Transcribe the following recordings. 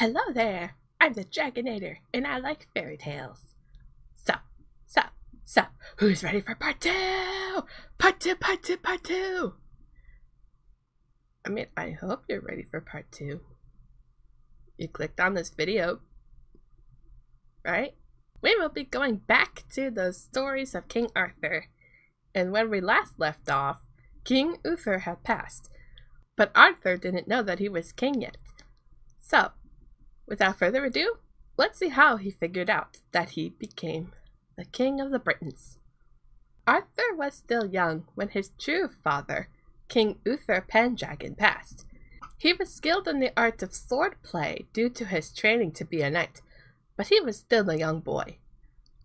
Hello there, I'm the Dragonator, and I like fairy tales. So, so, so, who's ready for part two? Part two, part two, part two! I mean, I hope you're ready for part two. You clicked on this video, right? We will be going back to the stories of King Arthur. And when we last left off, King Uther had passed. But Arthur didn't know that he was king yet. So, without further ado, let's see how he figured out that he became the king of the Britons. Arthur was still young when his true father, King Uther Pendragon, passed. He was skilled in the art of sword play due to his training to be a knight, but he was still a young boy.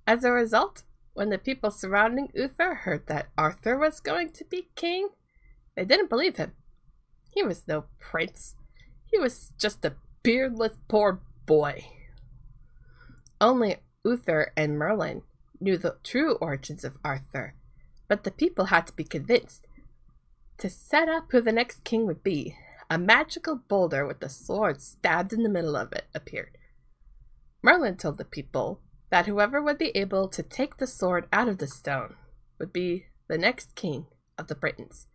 As a result, when the people surrounding Uther heard that Arthur was going to be king, they didn't believe him. He was no prince. He was just a beardless poor boy. Only Uther and Merlin knew the true origins of Arthur, but the people had to be convinced. To set up who the next king would be, a magical boulder with a sword stabbed in the middle of it appeared. Merlin told the people that whoever would be able to take the sword out of the stone would be the next king of the Britons.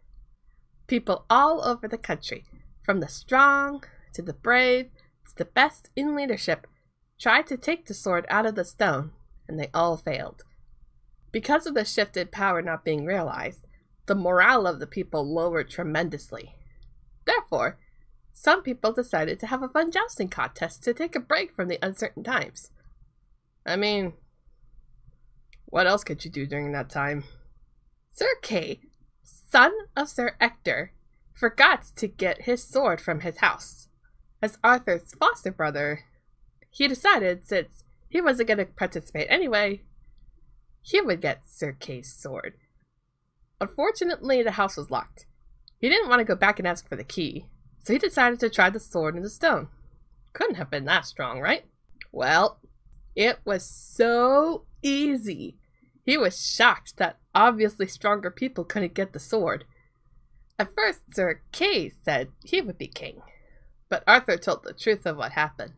People all over the country, from the strong to the brave to the best in leadership, tried to take the sword out of the stone, and they all failed. Because of the shifted power not being realized, the morale of the people lowered tremendously. Therefore, some people decided to have a fun jousting contest to take a break from the uncertain times. I mean, what else could you do during that time? Sir Kay, son of Sir Ector, forgot to get his sword from his house. As Arthur's foster brother, he decided since he wasn't going to participate anyway, he would get Sir Kay's sword. Unfortunately, the house was locked. He didn't want to go back and ask for the key, so he decided to try the sword in the stone. Couldn't have been that strong, right? Well, it was so easy. He was shocked that obviously stronger people couldn't get the sword. At first, Sir Kay said he would be king, but Arthur told the truth of what happened.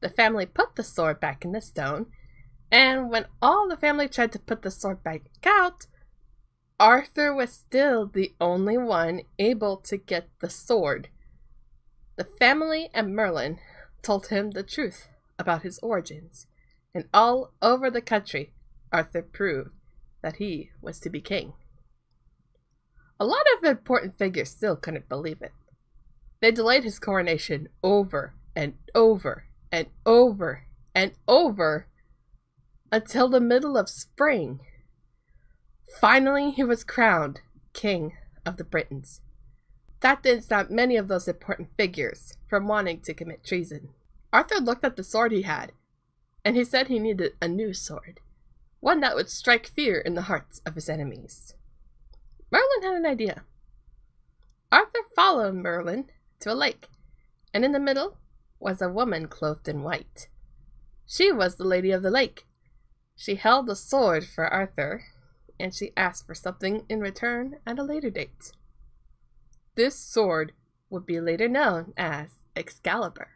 The family put the sword back in the stone, and when all the family tried to put the sword back out, Arthur was still the only one able to get the sword. The family and Merlin told him the truth about his origins, and all over the country Arthur proved that he was to be king. A lot of important figures still couldn't believe it. They delayed his coronation over and over and over and over until the middle of spring. Finally, he was crowned King of the Britons. That didn't stop many of those important figures from wanting to commit treason. Arthur looked at the sword he had, and he said he needed a new sword, one that would strike fear in the hearts of his enemies. Merlin had an idea. Arthur followed Merlin to a lake, and in the middle was a woman clothed in white. She was the lady of the lake. She held the sword for Arthur, and she asked for something in return at a later date. This sword would be later known as Excalibur.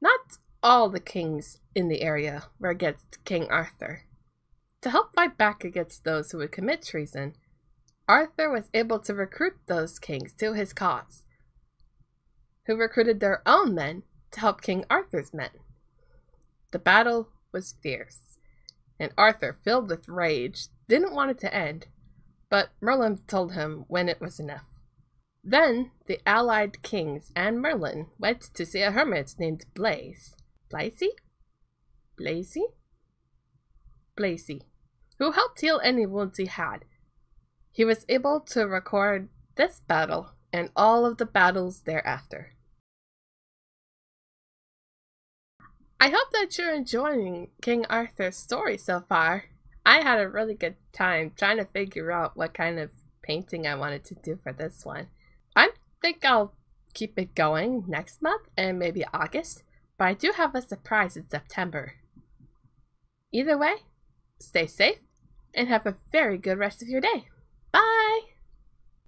Not all the kings in the area were against King Arthur. To help fight back against those who would commit treason, Arthur was able to recruit those kings to his cause, who recruited their own men to help King Arthur's men. The battle was fierce, and Arthur, filled with rage, didn't want it to end, but Merlin told him when it was enough. Then the allied kings and Merlin went to see a hermit named Blaise. Blaise? Blaise? Blaise, who helped heal any wounds he had. He was able to record this battle and all of the battles thereafter. I hope that you're enjoying King Arthur's story so far. I had a really good time trying to figure out what kind of painting I wanted to do for this one. I think I'll keep it going next month and maybe August, but I do have a surprise in September. Either way, stay safe and have a very good rest of your day. Bye!